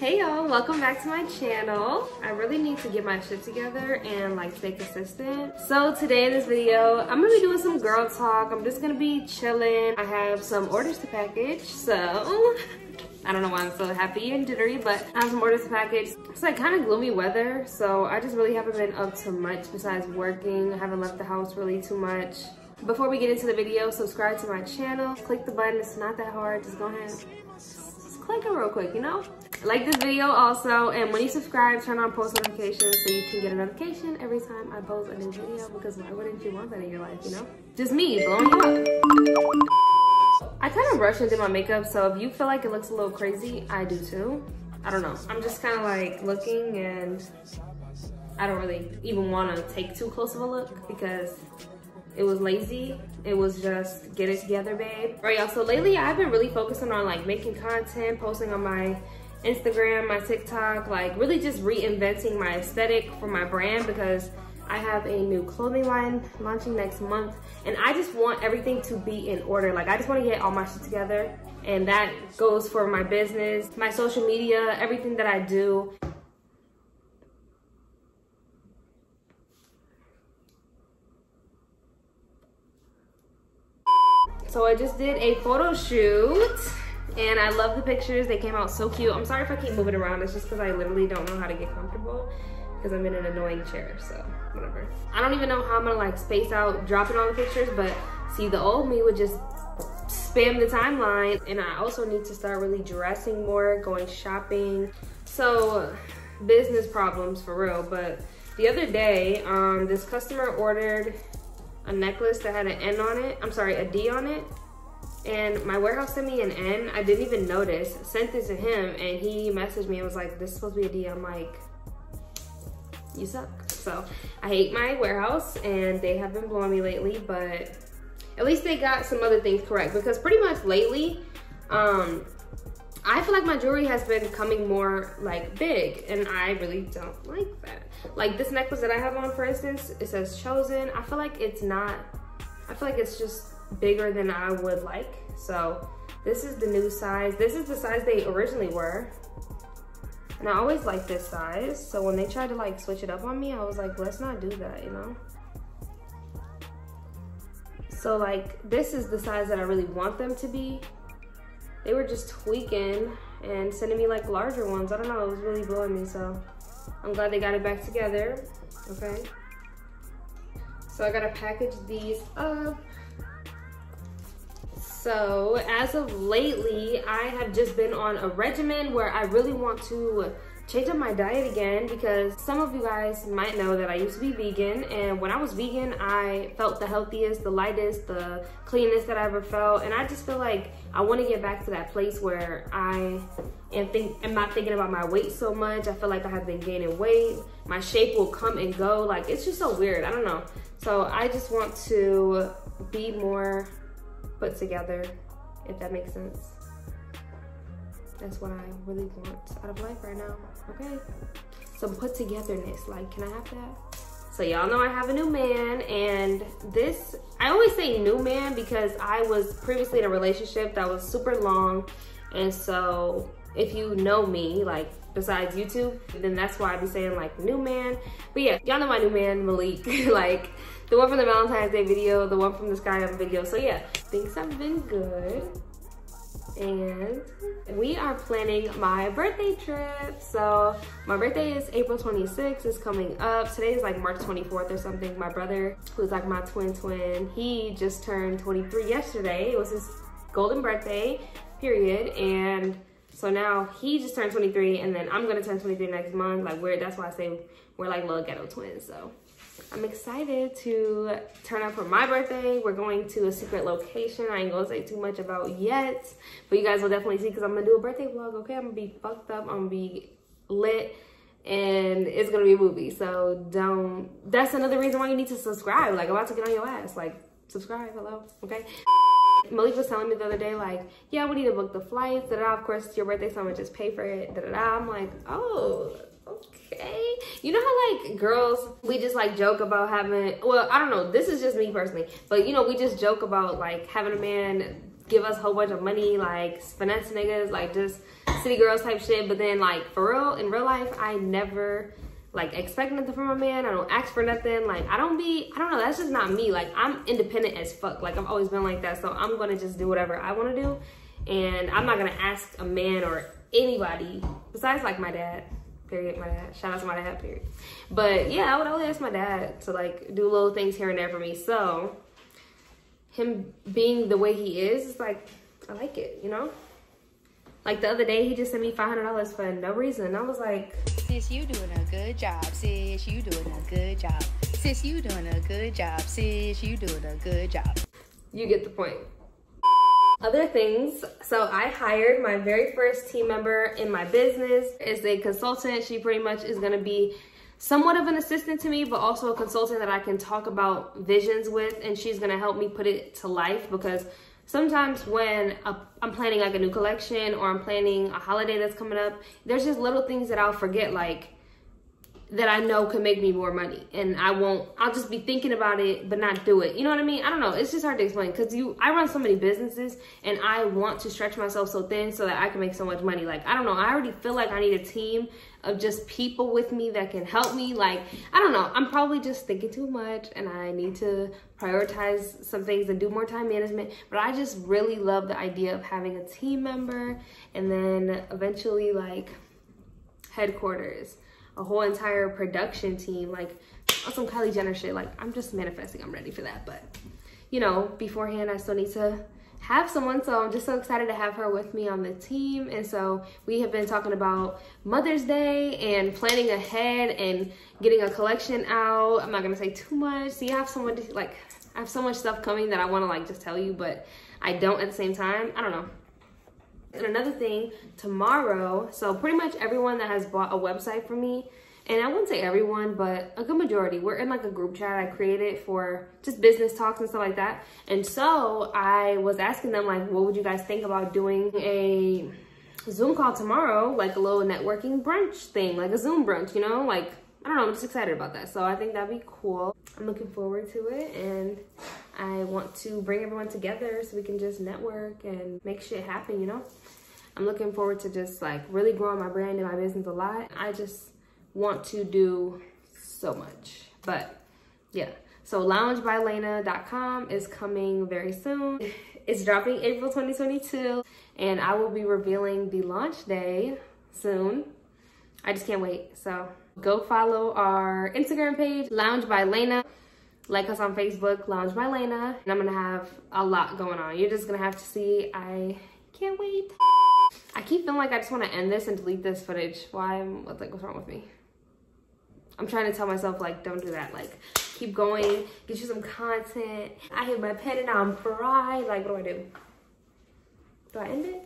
Hey y'all, welcome back to my channel. I really need to get my shit together and like stay consistent. So today in this video, I'm gonna be doing some girl talk. I'm just gonna be chilling. I have some orders to package, so I don't know why I'm so happy and jittery, but I have some orders to package. It's like kind of gloomy weather, so I just really haven't been up to much besides working. I haven't left the house really too much. Before we get into the video, subscribe to my channel. Click the button, it's not that hard. Just go ahead, just click it real quick, you know? Like this video also, and when you subscribe, turn on post notifications so you can get a notification every time I post a new video because why wouldn't you want that in your life, you know? Just me blowing you up. I kind of rushed and did my makeup, so if you feel like it looks a little crazy, I do too. I don't know. I'm just kind of like looking and I don't really even want to take too close of a look because it was lazy. It was just get it together, babe. All right, y'all, so lately I've been really focusing on like making content, posting on my Instagram, my TikTok, like really just reinventing my aesthetic for my brand because I have a new clothing line launching next month and I just want everything to be in order. Like I just want to get all my shit together and that goes for my business, my social media, everything that I do. So I just did a photo shoot and I love the pictures. They came out so cute. I'm sorry if I keep moving around. It's just because I literally don't know how to get comfortable because I'm in an annoying chair, so whatever. I don't even know how I'm gonna like space out dropping all the pictures, but see the old me would just spam the timeline and I also need to start really dressing more, going shopping. So business problems for real, but the other day, um, this customer ordered a necklace that had an N on it. I'm sorry, a D on it and my warehouse sent me an N. I didn't even notice. Sent it to him and he messaged me and was like, this is supposed to be a D. I'm like, you suck. So I hate my warehouse and they have been blowing me lately, but at least they got some other things correct because pretty much lately, um, I feel like my jewelry has been coming more like big and I really don't like that. Like this necklace that I have on, for instance, it says chosen. I feel like it's not, I feel like it's just bigger than I would like. So this is the new size. This is the size they originally were. And I always like this size. So when they tried to like switch it up on me, I was like, let's not do that, you know? So like, this is the size that I really want them to be. They were just tweaking and sending me like larger ones. I don't know, it was really blowing me. So I'm glad they got it back together, okay? So I gotta package these up. So as of lately, I have just been on a regimen where I really want to change up my diet again because some of you guys might know that I used to be vegan and when I was vegan I felt the healthiest the lightest the cleanest that I ever felt and I just feel like I want to get back to that place where I am think am not thinking about my weight so much. I feel like I have been gaining weight. My shape will come and go. Like it's just so weird. I don't know. So I just want to be more put together, if that makes sense. That's what I really want out of life right now, okay? Some put togetherness, like, can I have that? So y'all know I have a new man and this, I always say new man because I was previously in a relationship that was super long. And so if you know me, like besides YouTube, then that's why I be saying like new man. But yeah, y'all know my new man, Malik. like the one from the Valentine's Day video, the one from the Sky Up video. So yeah, things have been good. And we are planning my birthday trip. So my birthday is April 26th, it's coming up. Today is like March 24th or something. My brother, who's like my twin twin, he just turned 23 yesterday. It was his golden birthday, period. And so now he just turned 23 and then I'm gonna turn 23 next month. Like we're, that's why I say we're like little ghetto twins, so. I'm excited to turn up for my birthday. We're going to a secret location. I ain't gonna say too much about yet, but you guys will definitely see because I'm gonna do a birthday vlog, okay? I'm gonna be fucked up, I'm gonna be lit, and it's gonna be a movie. So don't, that's another reason why you need to subscribe. Like, I'm about to get on your ass. Like, subscribe, hello, okay? Malik was telling me the other day, like, yeah, we need to book the flights, da da. Of course, it's your birthday, so I'm gonna just pay for it, da da da. I'm like, oh, okay. You know how like girls, we just like joke about having, well, I don't know, this is just me personally, but you know, we just joke about like having a man give us a whole bunch of money, like finesse niggas, like just city girls type shit. But then like for real, in real life, I never like expect nothing from a man. I don't ask for nothing. Like I don't be, I don't know, that's just not me. Like I'm independent as fuck. Like I've always been like that. So I'm gonna just do whatever I wanna do. And I'm not gonna ask a man or anybody besides like my dad. Period, my dad. Shout out to my dad, period. But yeah, I would only ask my dad to like do little things here and there for me. So him being the way he is, it's like I like it, you know? Like the other day, he just sent me $500 for no reason. I was like, Sis, you doing a good job. Sis, you doing a good job. Sis, you doing a good job. Sis, you doing a good job. You get the point. Other things, so I hired my very first team member in my business as a consultant. She pretty much is gonna be somewhat of an assistant to me, but also a consultant that I can talk about visions with, and she's gonna help me put it to life because sometimes when I'm planning like a new collection or I'm planning a holiday that's coming up, there's just little things that I'll forget, like that I know could make me more money. And I won't, I'll just be thinking about it, but not do it. You know what I mean? I don't know. It's just hard to explain because you, I run so many businesses and I want to stretch myself so thin so that I can make so much money. Like, I don't know. I already feel like I need a team of just people with me that can help me. Like, I don't know. I'm probably just thinking too much and I need to prioritize some things and do more time management. But I just really love the idea of having a team member and then eventually like headquarters a whole entire production team, like some Kylie Jenner shit. Like I'm just manifesting, I'm ready for that. But you know, beforehand I still need to have someone. So I'm just so excited to have her with me on the team. And so we have been talking about Mother's Day and planning ahead and getting a collection out. I'm not gonna say too much. So you have someone to like, I have so much stuff coming that I wanna like just tell you, but I don't at the same time. I don't know. And another thing, tomorrow, so pretty much everyone that has bought a website from me, and I wouldn't say everyone, but a good majority, we're in like a group chat I created for just business talks and stuff like that. And so I was asking them like, what would you guys think about doing a Zoom call tomorrow, like a little networking brunch thing, like a Zoom brunch, you know, like, I don't know, I'm just excited about that. So I think that'd be cool. I'm looking forward to it and I want to bring everyone together so we can just network and make shit happen, you know? I'm looking forward to just like really growing my brand and my business a lot. I just want to do so much. But yeah, so loungebylaina.com is coming very soon. It's dropping April 2022 and I will be revealing the launch day soon. I just can't wait. So go follow our Instagram page, Lounge by Laina. Like us on Facebook, Lounge by Laina. And I'm gonna have a lot going on. You're just gonna have to see. I can't wait. I keep feeling like I just want to end this and delete this footage. Why? What's like, what's wrong with me? I'm trying to tell myself like, don't do that. Like, keep going, get you some content. I hit my pen and I'm fried. Like, what do I do? Do I end it?